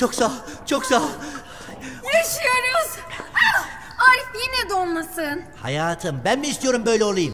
Çok sağ ol, çok sağ ol. Yaşıyoruz. Ah! Arif yine donmasın. Hayatım ben mi istiyorum böyle olayım?